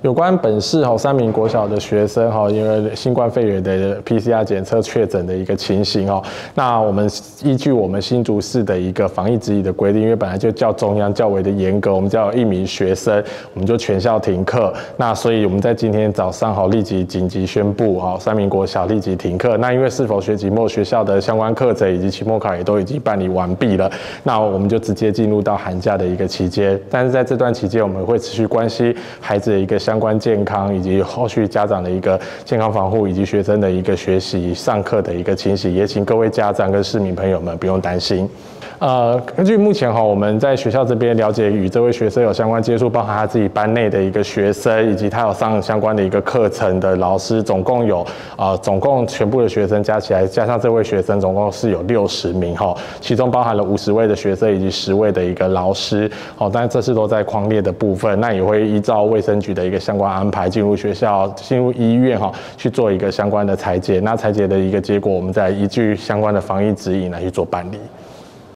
有关本市哈三名国小的学生哈，因为新冠肺炎的 PCR 检测确诊的一个情形哦，那我们依据我们新竹市的一个防疫指引的规定，因为本来就较中央较为的严格，我们叫一名学生，我们就全校停课。那所以我们在今天早上哈立即紧急宣布哈三名国小立即停课。那因为是否学期末学校的相关课程以及期末考也都已经办理完毕了，那我们就直接进入到寒假的一个期间。但是在这段期间，我们会持续关心孩子的一个相。关健康以及后续家长的一个健康防护，以及学生的一个学习上课的一个情形，也请各位家长跟市民朋友们不用担心。呃，根据目前哈，我们在学校这边了解与这位学生有相关接触，包含他自己班内的一个学生，以及他有上相关的一个课程的老师，总共有啊，总共全部的学生加起来，加上这位学生，总共是有六十名哈，其中包含了五十位的学生以及十位的一个老师，好，但这是都在框列的部分，那也会依照卫生局的一个相关安排，进入学校、进入医院哈，去做一个相关的裁剪，那裁剪的一个结果，我们再依据相关的防疫指引来去做办理。